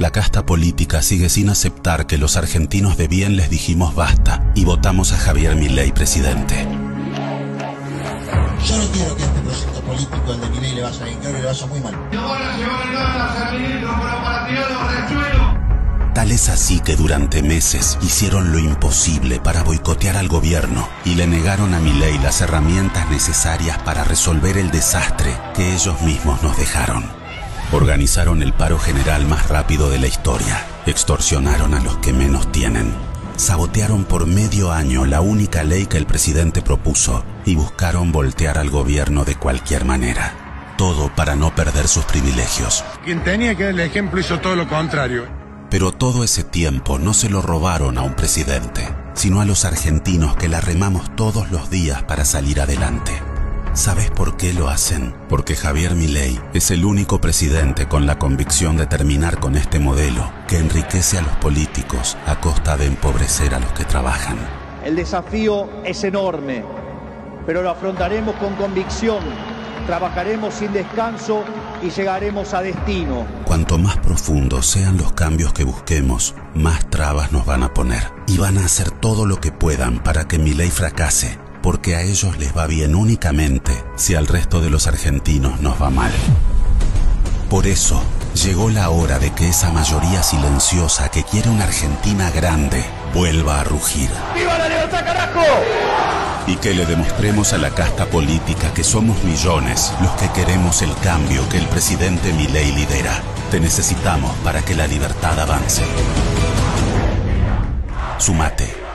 La casta política sigue sin aceptar que los argentinos de bien les dijimos basta y votamos a Javier Milei presidente. Yo no quiero que este proyecto político, el de Milei, le vaya bien, creo que le vaya muy mal. Tal es así que durante meses hicieron lo imposible para boicotear al gobierno y le negaron a Milei las herramientas necesarias para resolver el desastre que ellos mismos nos dejaron. Organizaron el paro general más rápido de la historia, extorsionaron a los que menos tienen, sabotearon por medio año la única ley que el presidente propuso y buscaron voltear al gobierno de cualquier manera. Todo para no perder sus privilegios. Quien tenía que dar el ejemplo hizo todo lo contrario. Pero todo ese tiempo no se lo robaron a un presidente, sino a los argentinos que la remamos todos los días para salir adelante. ¿Sabes por qué lo hacen? Porque Javier Milei es el único presidente con la convicción de terminar con este modelo que enriquece a los políticos a costa de empobrecer a los que trabajan. El desafío es enorme, pero lo afrontaremos con convicción trabajaremos sin descanso y llegaremos a destino. Cuanto más profundos sean los cambios que busquemos, más trabas nos van a poner. Y van a hacer todo lo que puedan para que mi ley fracase, porque a ellos les va bien únicamente si al resto de los argentinos nos va mal. Por eso, llegó la hora de que esa mayoría silenciosa que quiere una Argentina grande vuelva a rugir. ¡Viva la libertad, carajo! y que le demostremos a la casta política que somos millones los que queremos el cambio que el presidente Milei lidera. Te necesitamos para que la libertad avance. Sumate.